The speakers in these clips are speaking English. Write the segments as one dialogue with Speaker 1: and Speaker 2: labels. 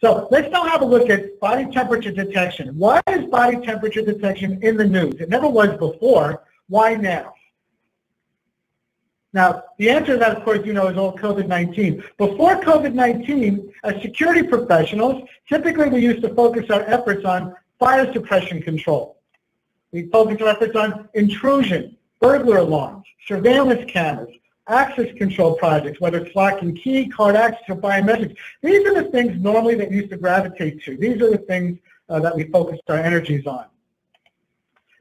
Speaker 1: So let's now have a look at body temperature detection. Why is body temperature detection in the news? It never was before. Why now? Now, the answer to that, of course, you know, is all COVID-19. Before COVID-19, as security professionals, typically we used to focus our efforts on fire suppression control. We focused our efforts on intrusion, burglar alarms, surveillance cameras, access control projects, whether it's lock and key, card access, or biometrics. These are the things normally that used to gravitate to. These are the things uh, that we focused our energies on.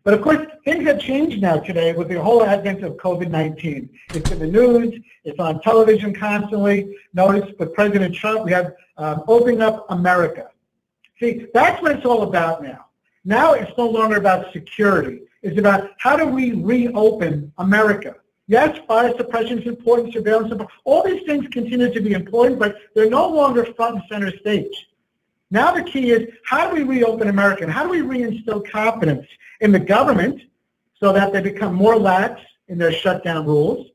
Speaker 1: But of course, things have changed now today with the whole advent of COVID-19. It's in the news, it's on television constantly. Notice with President Trump, we have um, opening up America. See, that's what it's all about now. Now it's no longer about security. It's about how do we reopen America. Yes, fire suppression is important, surveillance, all these things continue to be important, but they're no longer front and center stage. Now the key is how do we reopen America and how do we reinstill confidence in the government so that they become more lax in their shutdown rules?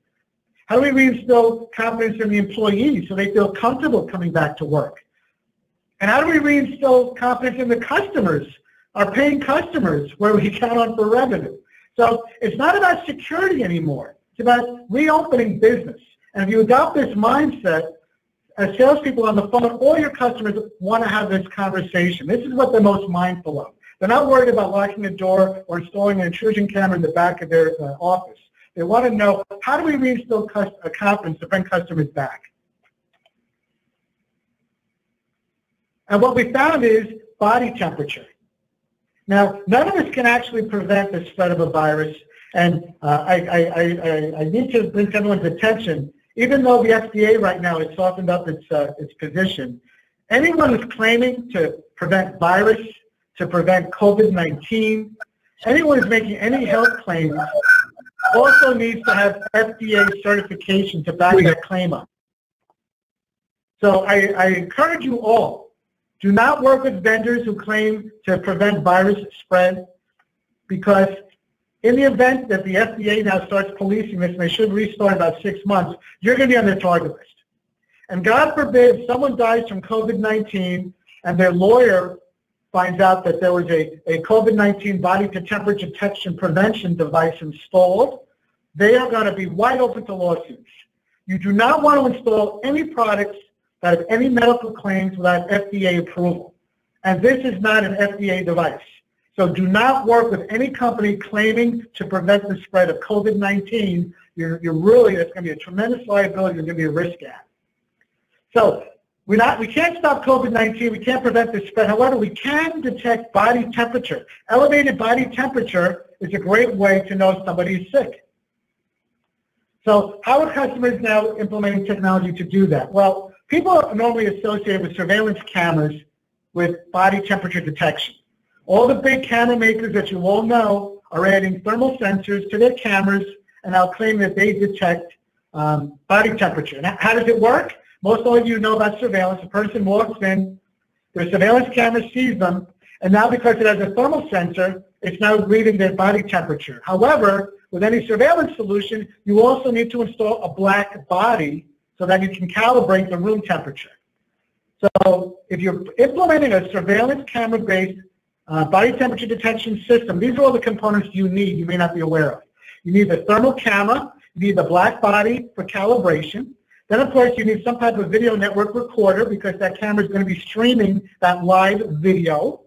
Speaker 1: How do we reinstill confidence in the employees so they feel comfortable coming back to work? And how do we reinstill confidence in the customers, our paying customers, where we count on for revenue? So it's not about security anymore. About reopening business. And if you adopt this mindset, as salespeople on the phone, all your customers want to have this conversation. This is what they're most mindful of. They're not worried about locking the door or installing an intrusion camera in the back of their uh, office. They want to know, how do we reinstill a confidence to bring customers back? And what we found is body temperature. Now, none of this can actually prevent the spread of a virus, and uh, I, I, I, I, need to bring everyone's attention even though the FDA right now has softened up its, uh, its position, anyone who's claiming to prevent virus, to prevent COVID-19, anyone who's making any health claims also needs to have FDA certification to back their claim up. So I, I encourage you all, do not work with vendors who claim to prevent virus spread because in the event that the FDA now starts policing this, and they should restart in about six months, you're going to be on their target list. And God forbid someone dies from COVID-19 and their lawyer finds out that there was a, a COVID-19 body to temperature detection prevention device installed, they are going to be wide open to lawsuits. You do not want to install any products that have any medical claims without FDA approval. And this is not an FDA device. So do not work with any company claiming to prevent the spread of COVID-19. You're, you're really, it's going to be a tremendous liability. You're going to be a risk at. So we're not, we can't stop COVID-19. We can't prevent the spread. However, we can detect body temperature. Elevated body temperature is a great way to know somebody is sick. So how are customers now implementing technology to do that? Well, people are normally associated with surveillance cameras with body temperature detection. All the big camera makers that you all know are adding thermal sensors to their cameras and now claim that they detect um, body temperature. And how does it work? Most of you know about surveillance. A person walks in, their surveillance camera sees them, and now because it has a thermal sensor, it's now reading their body temperature. However, with any surveillance solution, you also need to install a black body so that you can calibrate the room temperature. So if you're implementing a surveillance camera-based uh, body temperature detection system. These are all the components you need you may not be aware of. You need the thermal camera, you need the black body for calibration. Then, of course, you need some type of video network recorder because that camera is going to be streaming that live video.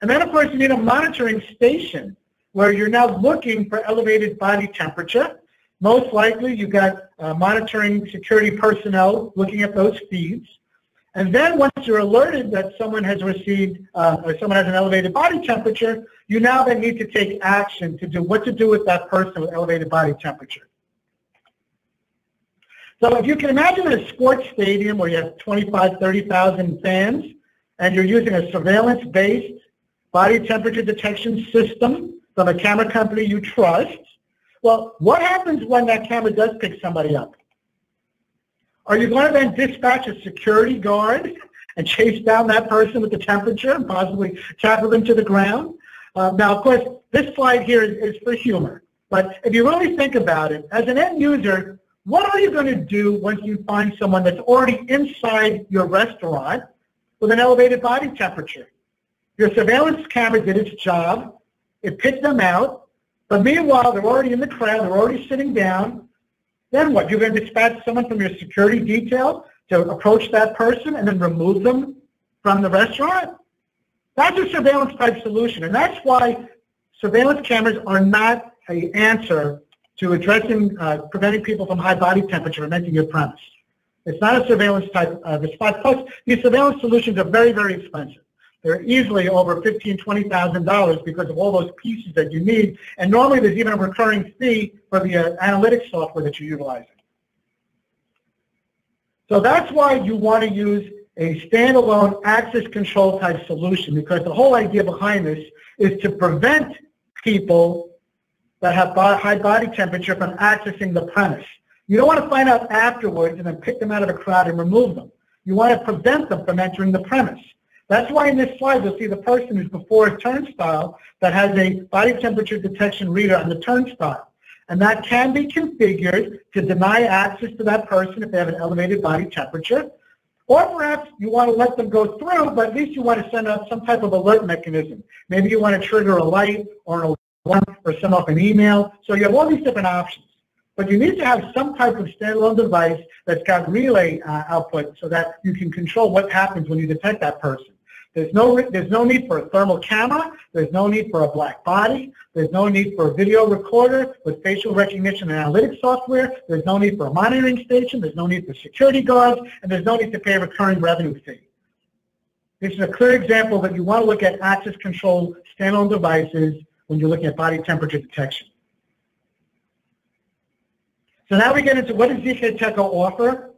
Speaker 1: And then, of course, you need a monitoring station where you're now looking for elevated body temperature. Most likely, you've got uh, monitoring security personnel looking at those feeds. And then once you're alerted that someone has received uh, or someone has an elevated body temperature, you now then need to take action to do what to do with that person with elevated body temperature. So if you can imagine a sports stadium where you have 25, 30,000 fans and you're using a surveillance-based body temperature detection system from a camera company you trust, well, what happens when that camera does pick somebody up? Are you going to then dispatch a security guard and chase down that person with the temperature and possibly tackle them to the ground? Uh, now, of course, this slide here is, is for humor. But if you really think about it, as an end user, what are you going to do once you find someone that's already inside your restaurant with an elevated body temperature. Your surveillance camera did its job. It picked them out. But meanwhile, they're already in the crowd. They're already sitting down. Then what? You're going to dispatch someone from your security detail to approach that person and then remove them from the restaurant? That's a surveillance type solution. And that's why surveillance cameras are not an answer to addressing, uh, preventing people from high body temperature and entering your premise. It's not a surveillance type uh, response. Plus, these surveillance solutions are very, very expensive. They're easily over fifteen, twenty thousand dollars because of all those pieces that you need. And normally, there's even a recurring fee for the uh, analytics software that you're utilizing. So that's why you want to use a standalone access control type solution because the whole idea behind this is to prevent people that have high body temperature from accessing the premise. You don't want to find out afterwards and then pick them out of the crowd and remove them. You want to prevent them from entering the premise. That's why in this slide you'll see the person who's before a turnstile that has a body temperature detection reader on the turnstile. And that can be configured to deny access to that person if they have an elevated body temperature. Or perhaps you want to let them go through, but at least you want to send out some type of alert mechanism. Maybe you want to trigger a light or an alarm or send off an email. So you have all these different options. But you need to have some type of standalone device that's got relay uh, output so that you can control what happens when you detect that person. There's no, there's no need for a thermal camera. There's no need for a black body. There's no need for a video recorder with facial recognition and analytics software. There's no need for a monitoring station. There's no need for security guards. And there's no need to pay a recurring revenue fee. This is a clear example that you want to look at access control standalone devices when you're looking at body temperature detection. So now we get into what does ZKTeco offer?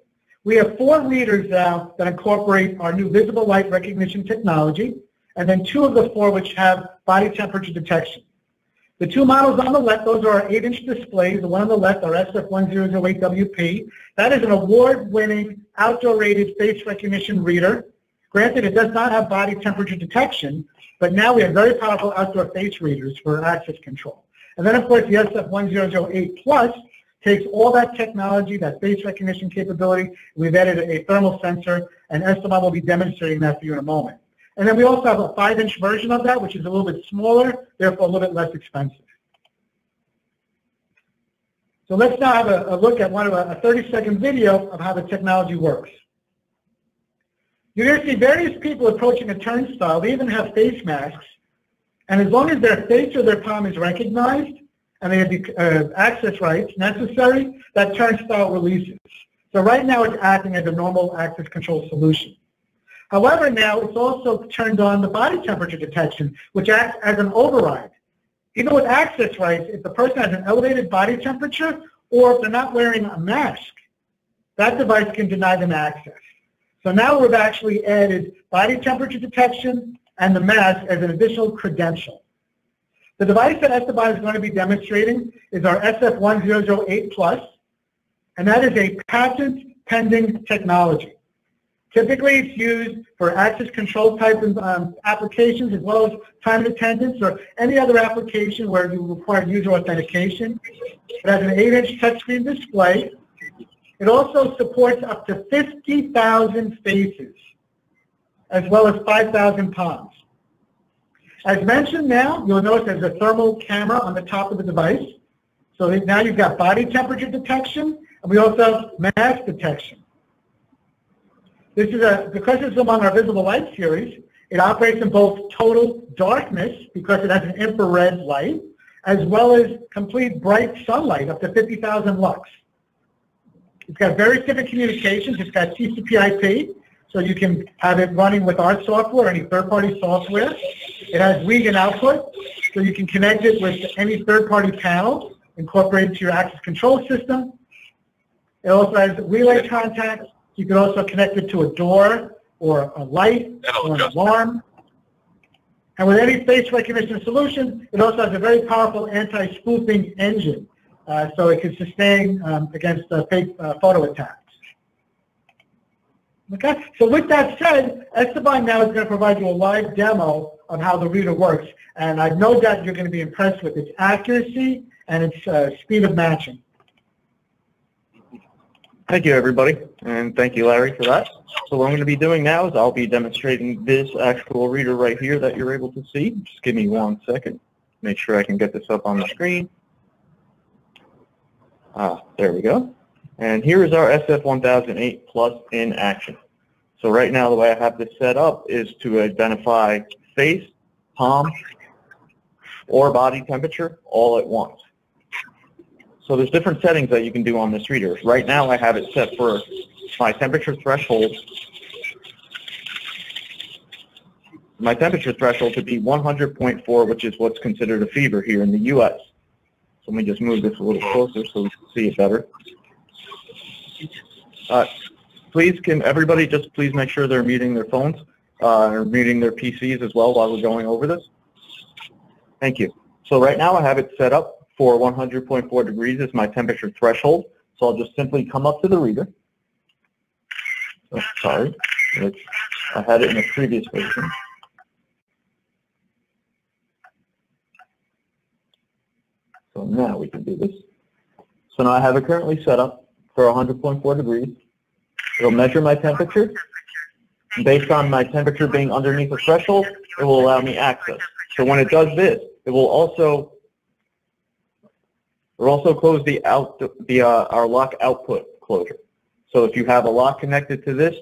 Speaker 1: We have four readers now that incorporate our new visible light recognition technology, and then two of the four which have body temperature detection. The two models on the left, those are our 8-inch displays. The one on the left, our SF1008WP. That is an award-winning, outdoor-rated face recognition reader. Granted, it does not have body temperature detection, but now we have very powerful outdoor face readers for access control. And then, of course, the SF1008 Plus takes all that technology, that face recognition capability, we've added a thermal sensor, and Esteban will be demonstrating that for you in a moment. And then we also have a 5-inch version of that, which is a little bit smaller, therefore a little bit less expensive. So let's now have a, a look at one of a 30-second video of how the technology works. You're going to see various people approaching a turnstile. They even have face masks. And as long as their face or their palm is recognized, and they have the uh, access rights necessary, that turnstile releases. So right now it's acting as a normal access control solution. However, now it's also turned on the body temperature detection, which acts as an override. Even with access rights, if the person has an elevated body temperature or if they're not wearing a mask, that device can deny them access. So now we've actually added body temperature detection and the mask as an additional credential. The device that Esteban is going to be demonstrating is our SF1008 Plus, and that is a patent pending technology. Typically, it's used for access control type um, applications as well as time and attendance or any other application where you require user authentication. It has an 8-inch touchscreen display. It also supports up to 50,000 faces as well as 5,000 palms. As mentioned now, you'll notice there's a thermal camera on the top of the device. So now you've got body temperature detection, and we also have mask detection. This is a, because it's among our visible light series, it operates in both total darkness, because it has an infrared light, as well as complete bright sunlight, up to 50,000 lux. It's got very specific communications. It's got TCP IP, so you can have it running with our software, or any third-party software. It has Wiegand output, so you can connect it with any third-party panel incorporated to your access control system. It also has relay contacts. You can also connect it to a door or a light or an alarm. And with any face recognition solution, it also has a very powerful anti-spoofing engine, uh, so it can sustain um, against uh, fake uh, photo attacks. Okay, so with that said, Esteban now is going to provide you a live demo of how the reader works, and I know that you're going to be impressed with its accuracy and its uh, speed of matching.
Speaker 2: Thank you, everybody. And thank you, Larry, for that. So what I'm going to be doing now is I'll be demonstrating this actual reader right here that you're able to see. Just give me one second. Make sure I can get this up on the screen. Ah, there we go. And here is our SF1008 Plus in action. So right now the way I have this set up is to identify face, palm, or body temperature all at once. So there's different settings that you can do on this reader. Right now I have it set for my temperature threshold. My temperature threshold to be 100.4, which is what's considered a fever here in the U.S. So let me just move this a little closer so we can see it better. Uh, please, can everybody just please make sure they're muting their phones uh, or muting their PCs as well while we're going over this? Thank you. So right now I have it set up for 100.4 degrees is my temperature threshold. So I'll just simply come up to the reader. Oh, sorry, I had it in a previous version. So now we can do this. So now I have it currently set up for 100.4 degrees. It'll measure my temperature. Based on my temperature being underneath the threshold, it will allow me access. So when it does this, it will also will also close the out the uh, our lock output closure. So if you have a lock connected to this,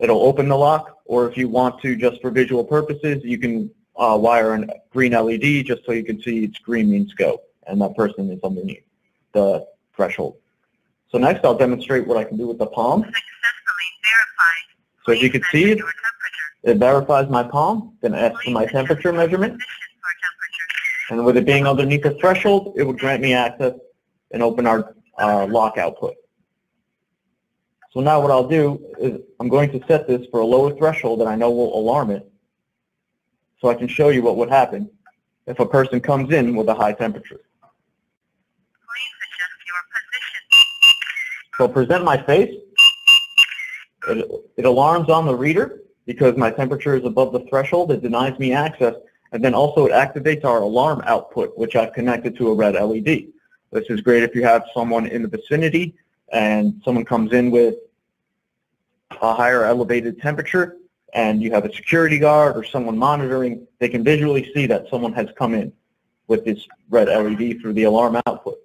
Speaker 2: it'll open the lock. Or if you want to, just for visual purposes, you can uh, wire a green LED just so you can see its green means go, and that person is underneath the threshold. So next I'll demonstrate what I can do with the palm. So as you can see, it verifies my palm, then asks for my temperature measurement. And with it being underneath the threshold, it would grant me access and open our uh, lock output. So now what I'll do is I'm going to set this for a lower threshold that I know will alarm it so I can show you what would happen if a person comes in with a high temperature. So present my face. It, it alarms on the reader because my temperature is above the threshold. It denies me access. And then also it activates our alarm output, which I've connected to a red LED. This is great if you have someone in the vicinity and someone comes in with a higher elevated temperature and you have a security guard or someone monitoring, they can visually see that someone has come in with this red LED through the alarm output.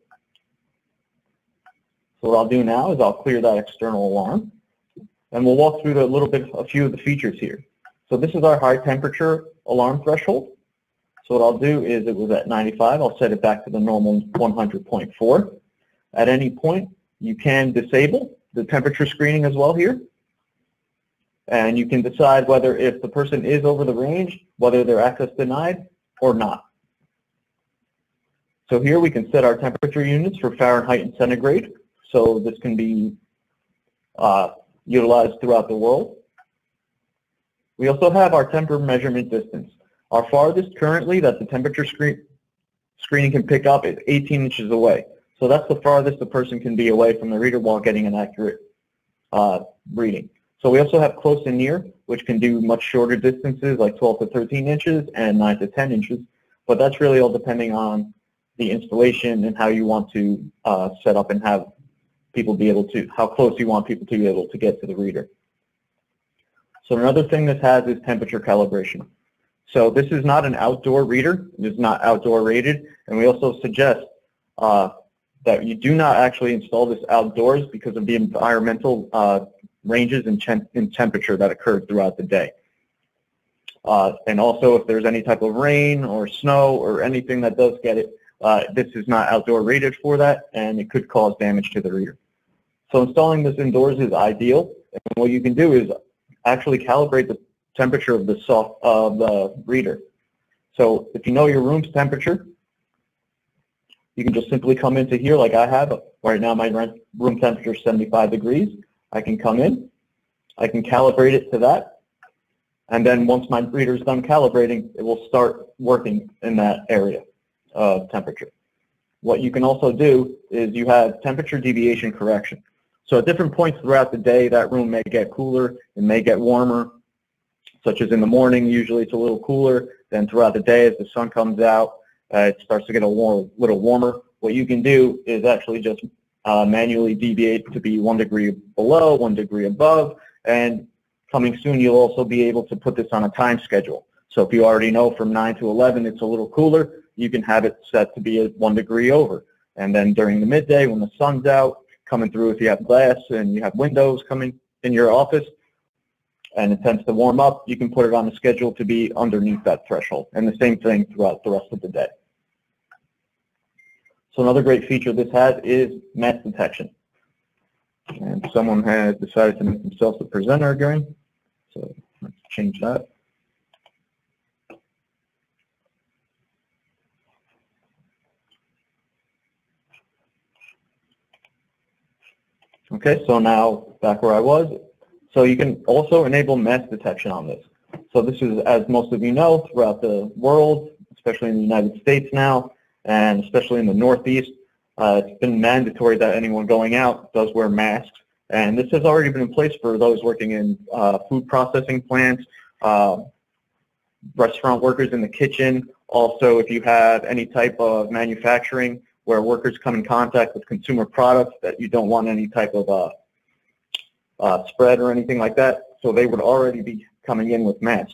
Speaker 2: So what I'll do now is I'll clear that external alarm, and we'll walk through a little bit, a few of the features here. So this is our high temperature alarm threshold. So what I'll do is it was at 95. I'll set it back to the normal 100.4. At any point, you can disable the temperature screening as well here. And you can decide whether if the person is over the range, whether their access denied or not. So here we can set our temperature units for Fahrenheit and centigrade. So this can be uh, utilized throughout the world. We also have our temperature measurement distance. Our farthest currently that the temperature screen, screening can pick up is 18 inches away. So that's the farthest a person can be away from the reader while getting an accurate uh, reading. So we also have close and near, which can do much shorter distances like 12 to 13 inches and 9 to 10 inches. But that's really all depending on the installation and how you want to uh, set up and have people be able to, how close you want people to be able to get to the reader. So another thing this has is temperature calibration. So this is not an outdoor reader. It is not outdoor rated. And we also suggest uh, that you do not actually install this outdoors because of the environmental uh, ranges in, in, temperature that occur throughout the day. Uh, and also if there's any type of rain or snow or anything that does get it, uh, this is not outdoor rated for that and it could cause damage to the reader. So installing this indoors is ideal. And what you can do is actually calibrate the temperature of the soft of the reader. So if you know your room's temperature, you can just simply come into here like I have. Right now my room temperature is 75 degrees. I can come in. I can calibrate it to that. And then once my reader is done calibrating, it will start working in that area of temperature. What you can also do is you have temperature deviation correction. So at different points throughout the day, that room may get cooler, it may get warmer, such as in the morning, usually it's a little cooler. Then throughout the day, as the sun comes out, uh, it starts to get a warm, little warmer. What you can do is actually just uh, manually deviate to be one degree below, one degree above, and coming soon you'll also be able to put this on a time schedule. So if you already know from 9 to 11 it's a little cooler, you can have it set to be at one degree over. And then during the midday when the sun's out, coming through if you have glass and you have windows coming in your office, and it tends to warm up, you can put it on the schedule to be underneath that threshold. And the same thing throughout the rest of the day. So another great feature this has is mask detection. And someone has decided to make themselves the presenter again. So let's change that. Okay, so now back where I was. So you can also enable mask detection on this. So this is, as most of you know, throughout the world, especially in the United States now, and especially in the Northeast, uh, it's been mandatory that anyone going out does wear masks. And this has already been in place for those working in uh, food processing plants, uh, restaurant workers in the kitchen. Also, if you have any type of manufacturing where workers come in contact with consumer products that you don't want any type of uh, uh, spread or anything like that. So they would already be coming in with masks.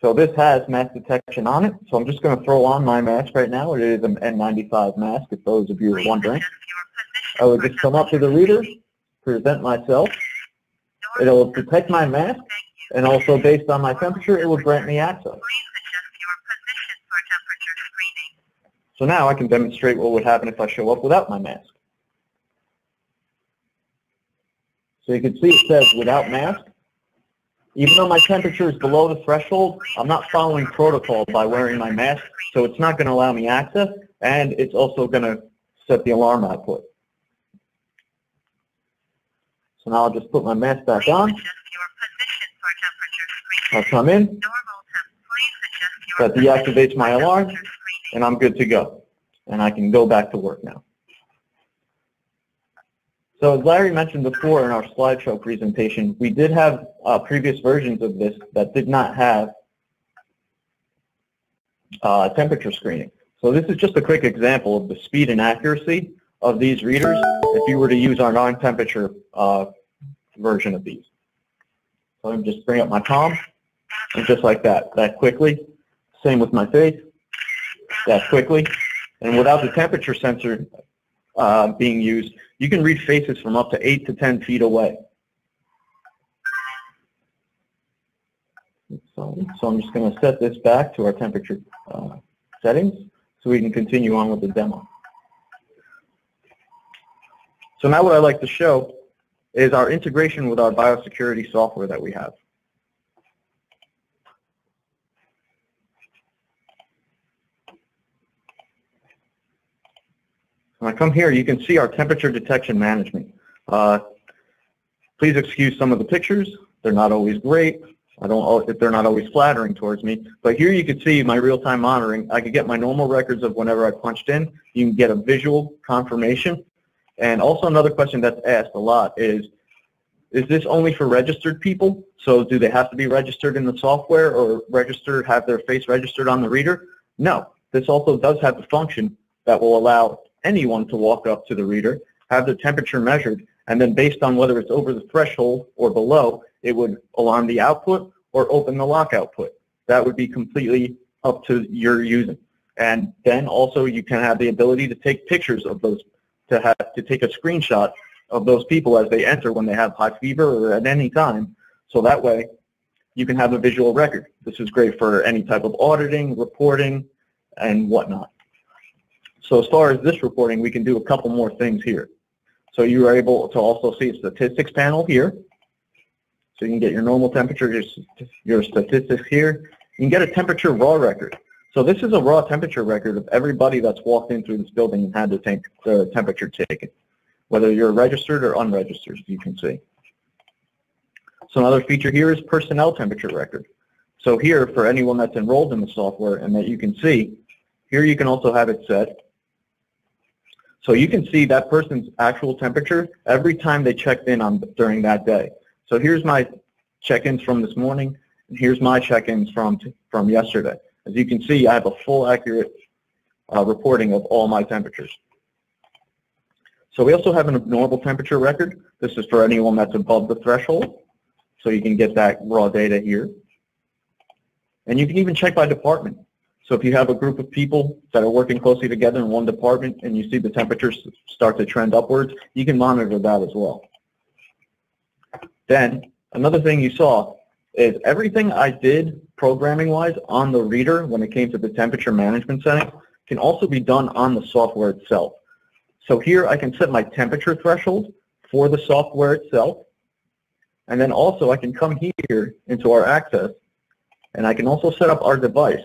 Speaker 2: So this has mask detection on it. So I'm just going to throw on my mask right now. It is an N95 mask, if those of you are wondering. I would just come up to the reader, present myself. It'll detect my mask, and also based on my temperature, it will grant me access. So now I can demonstrate what would happen if I show up without my mask. So you can see it says without mask. Even though my temperature is below the threshold, I'm not following protocol by wearing my mask, so it's not going to allow me access, and it's also going to set the alarm output. So now I'll just put my mask back on. I'll come in. That deactivates my alarm, and I'm good to go. And I can go back to work now. So as Larry mentioned before in our slideshow presentation, we did have uh, previous versions of this that did not have uh, temperature screening. So this is just a quick example of the speed and accuracy of these readers if you were to use our non-temperature uh, version of these. So I'm just bring up my palm, and just like that, that quickly. Same with my face, that quickly. And without the temperature sensor uh, being used, you can read faces from up to 8 to 10 feet away. So, so I'm just going to set this back to our temperature uh, settings so we can continue on with the demo. So now what I'd like to show is our integration with our biosecurity software that we have. When I come here, you can see our temperature detection management. Uh, please excuse some of the pictures. They're not always great. I don't, they're not always flattering towards me. But here you can see my real-time monitoring. I could get my normal records of whenever I punched in. You can get a visual confirmation. And also another question that's asked a lot is, is this only for registered people? So do they have to be registered in the software or register, have their face registered on the reader? No. This also does have the function that will allow anyone to walk up to the reader, have the temperature measured, and then based on whether it's over the threshold or below, it would alarm the output or open the lock output. That would be completely up to your using. And then also you can have the ability to take pictures of those, to have to take a screenshot of those people as they enter when they have high fever or at any time. So that way you can have a visual record. This is great for any type of auditing, reporting, and whatnot. So as far as this reporting, we can do a couple more things here. So you are able to also see a statistics panel here. So you can get your normal temperature, your, your statistics here. You can get a temperature raw record. So this is a raw temperature record of everybody that's walked in through this building and had the, temp the temperature taken, whether you're registered or unregistered, you can see. So another feature here is personnel temperature record. So here, for anyone that's enrolled in the software and that you can see, here you can also have it set so you can see that person's actual temperature every time they checked in on during that day. So here's my check-ins from this morning, and here's my check-ins from, from yesterday. As you can see, I have a full accurate uh, reporting of all my temperatures. So we also have an abnormal temperature record. This is for anyone that's above the threshold. So you can get that raw data here. And you can even check by department. So if you have a group of people that are working closely together in one department and you see the temperatures start to trend upwards, you can monitor that as well. Then another thing you saw is everything I did programming-wise on the reader when it came to the temperature management setting can also be done on the software itself. So here I can set my temperature threshold for the software itself. And then also I can come here into our access and I can also set up our device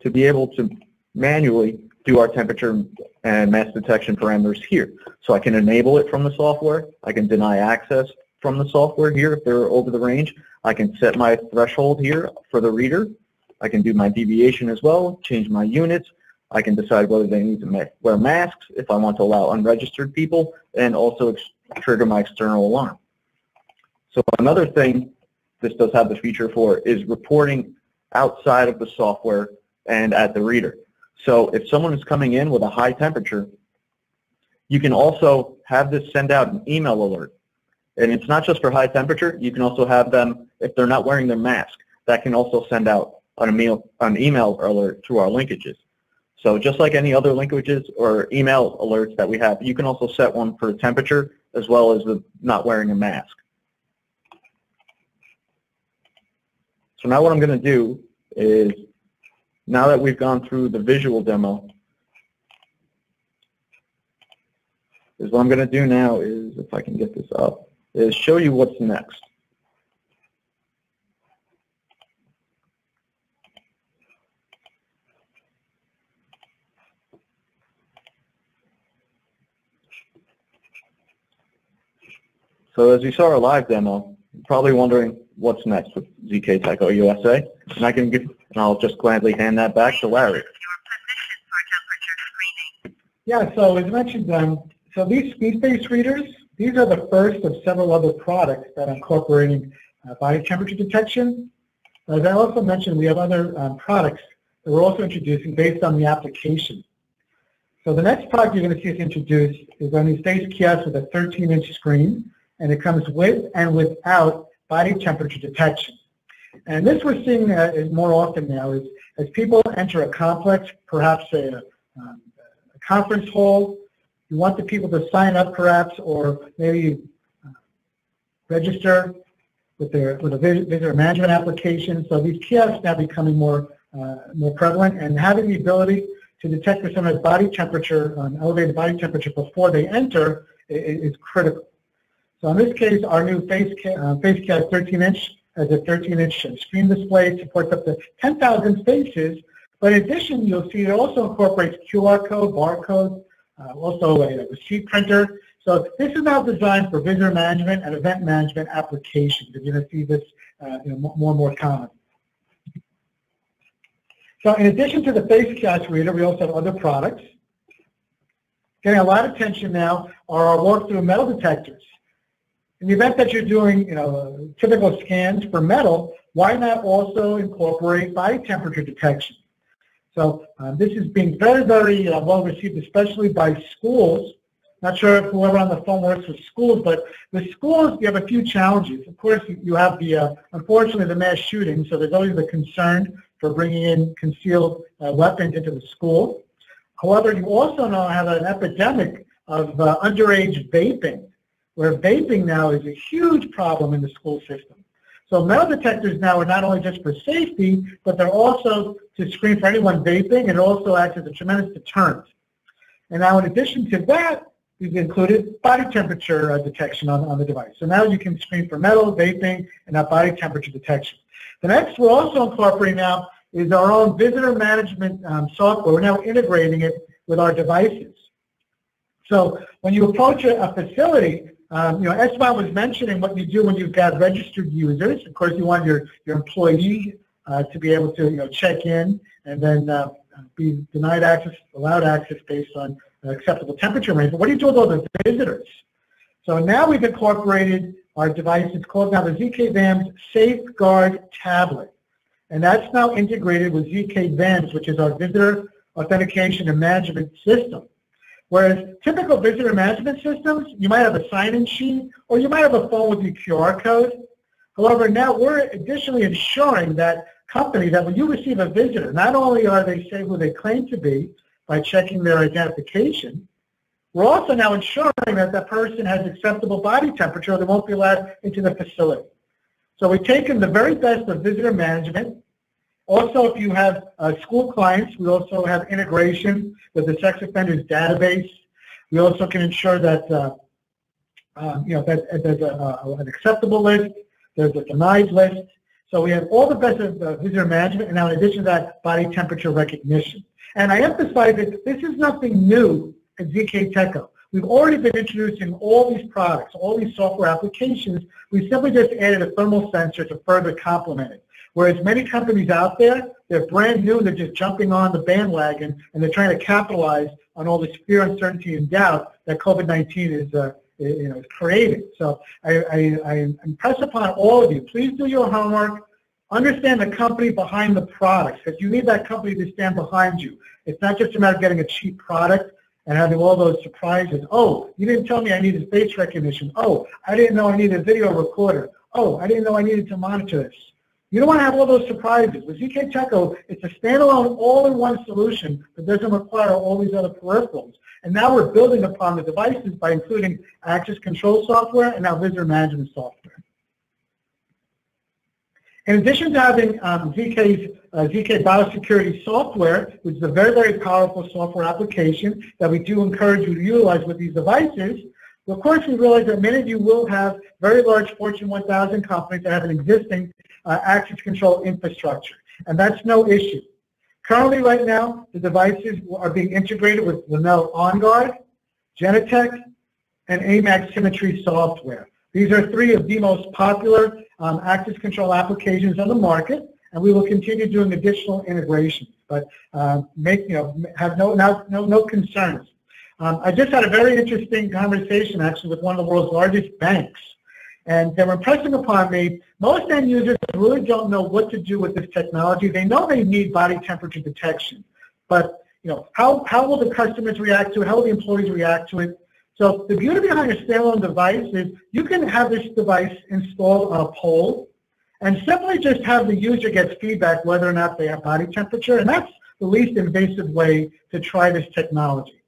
Speaker 2: to be able to manually do our temperature and mask detection parameters here. So I can enable it from the software. I can deny access from the software here if they're over the range. I can set my threshold here for the reader. I can do my deviation as well, change my units. I can decide whether they need to wear masks, if I want to allow unregistered people, and also trigger my external alarm. So another thing this does have the feature for is reporting outside of the software and at the reader. So if someone is coming in with a high temperature, you can also have this send out an email alert. And it's not just for high temperature. You can also have them, if they're not wearing their mask, that can also send out an email, an email alert through our linkages. So just like any other linkages or email alerts that we have, you can also set one for temperature as well as the not wearing a mask. So now what I'm going to do is, now that we've gone through the visual demo, is what I'm going to do now is, if I can get this up, is show you what's next. So as you saw our live demo, you're probably wondering what's next with ZKTeco USA, and I can give, and I'll just gladly hand that back to Larry.
Speaker 1: Yeah, so as mentioned, um, so these SpeedFace readers, these are the first of several other products that are incorporating uh, body temperature detection. As I also mentioned, we have other um, products that we're also introducing based on the application. So the next product you're going to see us introduce is on these face kiosks with a 13-inch screen and it comes with and without body temperature detection. And this we're seeing uh, more often now is as people enter a complex, perhaps a, um, a conference hall, you want the people to sign up perhaps or maybe uh, register with their with a visitor management application. So these kiosks now becoming more uh, more prevalent and having the ability to detect for someone's body temperature, um, elevated body temperature before they enter is, is critical. So in this case, our new face, uh, FaceKiosk 13-inch has a 13-inch screen display, supports up to 10,000 faces. But in addition, you'll see it also incorporates QR code, barcode, uh, also a, a receipt printer. So this is now designed for visitor management and event management applications. You're going to see this uh, you know, more and more common. So in addition to the FaceKiosk reader, we also have other products. Getting a lot of attention now are our walk-through metal detectors. In the event that you're doing, you know, typical scans for metal, why not also incorporate body temperature detection? So uh, this is being very, very uh, well received, especially by schools. Not sure if whoever on the phone works with schools, but with schools, you have a few challenges. Of course, you have the, uh, unfortunately, the mass shooting, so there's always the concern for bringing in concealed uh, weapons into the school. However, you also now have an epidemic of uh, underage vaping where vaping now is a huge problem in the school system. So metal detectors now are not only just for safety, but they're also to screen for anyone vaping, and it also acts as a tremendous deterrent. And now in addition to that, we've included body temperature uh, detection on, on the device. So now you can screen for metal, vaping, and now body temperature detection. The next we're also incorporating now is our own visitor management um, software. We're now integrating it with our devices. So when you approach a, a facility, um, you know, Esteban was mentioning what you do when you've got registered users. Of course, you want your, your employee uh, to be able to, you know, check in and then uh, be denied access, allowed access based on acceptable temperature range. But what do you do with all the visitors? So now we've incorporated our device. It's called now the ZK VAMS Safeguard Tablet. And that's now integrated with ZK VAMS, which is our visitor authentication and management system. Whereas typical visitor management systems, you might have a sign-in sheet or you might have a phone with your QR code. However, now we're additionally ensuring that company that when you receive a visitor, not only are they saying who they claim to be by checking their identification, we're also now ensuring that that person has acceptable body temperature or they won't be allowed into the facility. So we've taken the very best of visitor management. Also, if you have uh, school clients, we also have integration with the sex offenders database. We also can ensure that uh, uh, you know that there's a, an acceptable list, there's a denied list. So we have all the best of uh, visitor management, and now in addition to that, body temperature recognition. And I emphasize that this is nothing new at ZKTeco. We've already been introducing all these products, all these software applications. We simply just added a thermal sensor to further complement it. Whereas many companies out there, they're brand new, they're just jumping on the bandwagon, and they're trying to capitalize on all this fear, uncertainty, and doubt that COVID-19 is, uh, you know, is creating. So I, I, I impress upon all of you, please do your homework, understand the company behind the products, because you need that company to stand behind you. It's not just a matter of getting a cheap product and having all those surprises. Oh, you didn't tell me I needed face recognition. Oh, I didn't know I needed a video recorder. Oh, I didn't know I needed to monitor this. You don't want to have all those surprises. With ZKTeco, it's a standalone all-in-one solution that doesn't require all these other peripherals. And now we're building upon the devices by including access control software and now visitor management software. In addition to having um, ZK's uh, ZK Biosecurity software, which is a very, very powerful software application that we do encourage you to utilize with these devices, of course we realize that many of you will have very large Fortune 1000 companies that have an existing uh, access control infrastructure, and that's no issue. Currently right now, the devices are being integrated with Lenel OnGuard, Genetec, and AMAG Symmetry software. These are three of the most popular um, access control applications on the market, and we will continue doing additional integrations. But uh, make you know have no no no, no concerns. Um, I just had a very interesting conversation actually with one of the world's largest banks, and they were impressing upon me. Most end users really don't know what to do with this technology. They know they need body temperature detection, but you know how how will the customers react to it? How will the employees react to it? So the beauty behind a standalone device is you can have this device installed on a pole and simply just have the user get feedback whether or not they have body temperature, and that's the least invasive way to try this technology.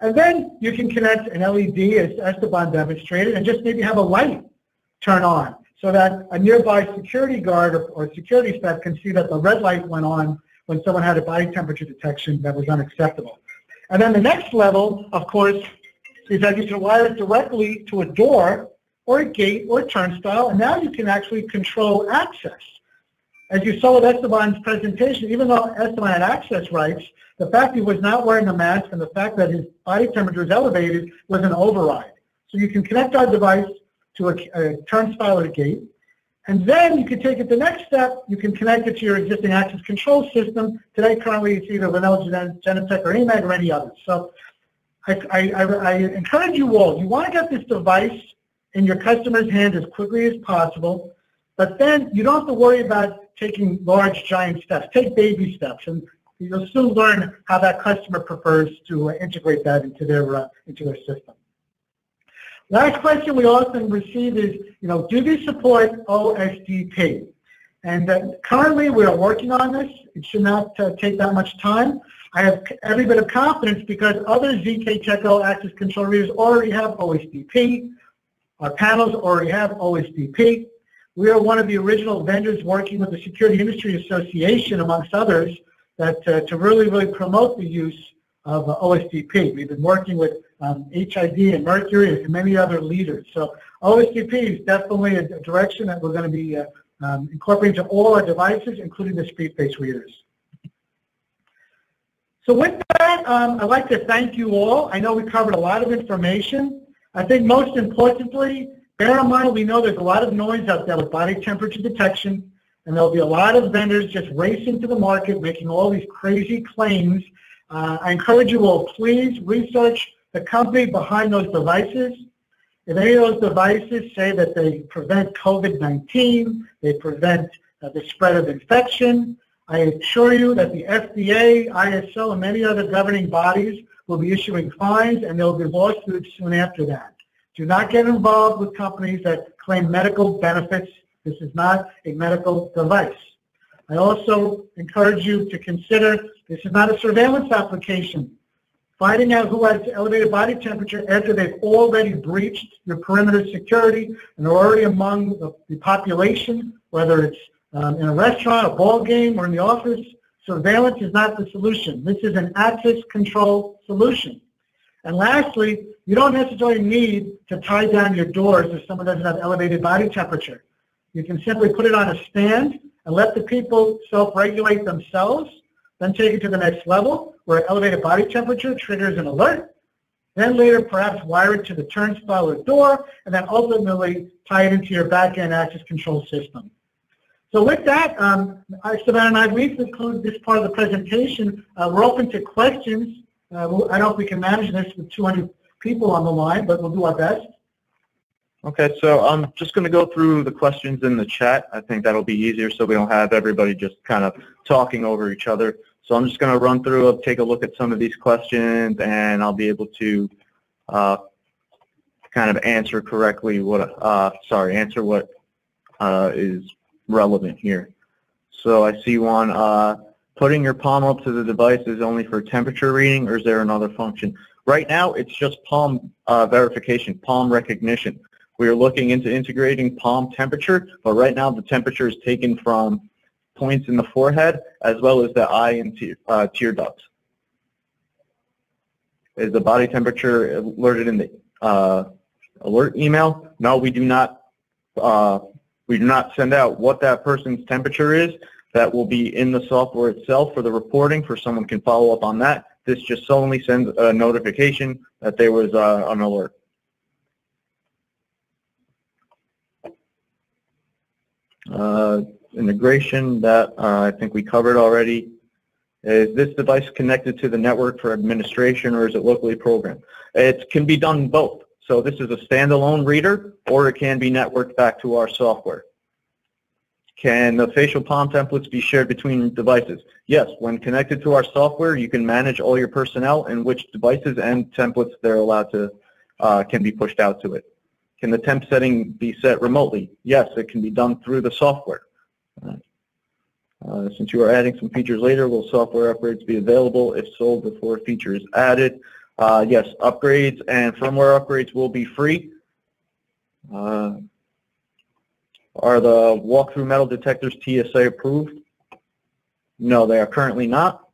Speaker 1: And then you can connect an LED, as Esteban demonstrated, and just maybe have a light turn on so that a nearby security guard or, or security staff can see that the red light went on when someone had a body temperature detection that was unacceptable. And then the next level, of course, is that you can wire it directly to a door or a gate or a turnstile, and now you can actually control access. As you saw with Esteban's presentation, even though Esteban had access rights, the fact he was not wearing a mask and the fact that his body temperature is elevated was an override. So you can connect our device to a, a turnstile or a gate, and then you can take it the next step. You can connect it to your existing access control system. Today, currently, it's either Lenel Genetec or AMAG or any others. So I, I, I, encourage you all, you want to get this device in your customer's hands as quickly as possible, but then you don't have to worry about taking large, giant steps. Take baby steps, and you'll soon learn how that customer prefers to uh, integrate that into their, uh, into their system. Last question we often receive is, you know, do they support OSDP? And uh, currently we are working on this. It should not uh, take that much time. I have every bit of confidence because other ZKTeco access control readers already have OSDP. Our panels already have OSDP. We are one of the original vendors working with the Security Industry Association, amongst others, that uh, to really, really promote the use of uh, OSDP. We've been working with um, HID and Mercury and many other leaders. So OSDP is definitely a, a direction that we're going to be uh, um, incorporating to all our devices, including the SpeedFace readers. So with that, um, I'd like to thank you all. I know we covered a lot of information. I think most importantly, bear in mind we know there's a lot of noise out there with body temperature detection, and there'll be a lot of vendors just racing to the market making all these crazy claims. Uh, I encourage you all, please research the company behind those devices. If any of those devices say that they prevent COVID-19, they prevent uh, the spread of infection, I assure you that the FDA, ISO, and many other governing bodies will be issuing fines and there will be lawsuits soon after that. Do not get involved with companies that claim medical benefits. This is not a medical device. I also encourage you to consider this is not a surveillance application. Finding out who has elevated body temperature after they've already breached your perimeter security and are already among the, the population, whether it's um, in a restaurant, a ball game, or in the office, surveillance is not the solution. This is an access control solution. And lastly, you don't necessarily need to tie down your doors if someone doesn't have elevated body temperature. You can simply put it on a stand and let the people self-regulate themselves, then take it to the next level where elevated body temperature triggers an alert, then later perhaps wire it to the turnstile or door, and then ultimately tie it into your back-end access control system. So with that, um, Savannah and I, we conclude this part of the presentation. Uh, we're open to questions. Uh, I don't know if we can manage this with 200 people on the line, but we'll do our best.
Speaker 2: Okay, so I'm just going to go through the questions in the chat. I think that'll be easier so we don't have everybody just kind of talking over each other. So I'm just going to run through, take a look at some of these questions, and I'll be able to uh, kind of answer correctly what, uh, sorry, answer what uh, is relevant here. So I see one, uh, putting your palm up to the device is only for temperature reading, or is there another function? Right now, it's just palm uh, verification, palm recognition. We are looking into integrating palm temperature, but right now the temperature is taken from points in the forehead as well as the eye and tear, uh, tear ducts. Is the body temperature alerted in the uh, alert email? No, we do not. Uh, we do not send out what that person's temperature is. That will be in the software itself for the reporting, for someone can follow up on that. This just solely sends a notification that there was uh, an alert. Uh, integration that uh, I think we covered already. Is this device connected to the network for administration or is it locally programmed? It can be done both. So this is a standalone reader or it can be networked back to our software. Can the facial palm templates be shared between devices? Yes, when connected to our software, you can manage all your personnel and which devices and templates they're allowed to, uh, can be pushed out to it. Can the temp setting be set remotely? Yes, it can be done through the software. Uh, since you are adding some features later, will software upgrades be available if sold before a feature is added? Uh, yes, upgrades and firmware upgrades will be free. Uh, are the walk-through metal detectors TSA approved? No, they are currently not.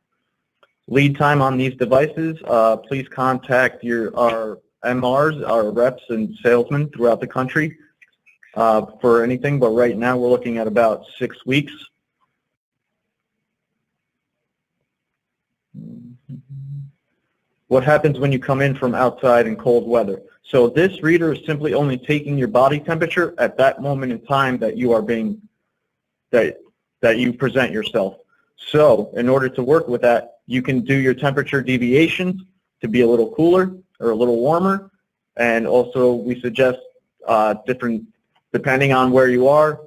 Speaker 2: Lead time on these devices, uh, please contact your our MRs, our reps and salesmen throughout the country uh, for anything, but right now we're looking at about six weeks. What happens when you come in from outside in cold weather? So this reader is simply only taking your body temperature at that moment in time that you are being, that, that you present yourself. So in order to work with that, you can do your temperature deviations to be a little cooler or a little warmer. And also we suggest uh, different, depending on where you are,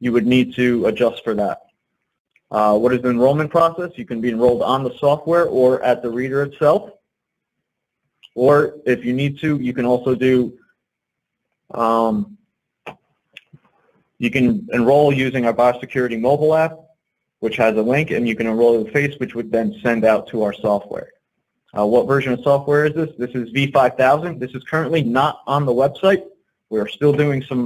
Speaker 2: you would need to adjust for that. Uh, what is the enrollment process? You can be enrolled on the software or at the reader itself. Or if you need to, you can also do, um, you can enroll using our biosecurity mobile app, which has a link, and you can enroll the face, which would then send out to our software. Uh, what version of software is this? This is V5000. This is currently not on the website. We're still doing some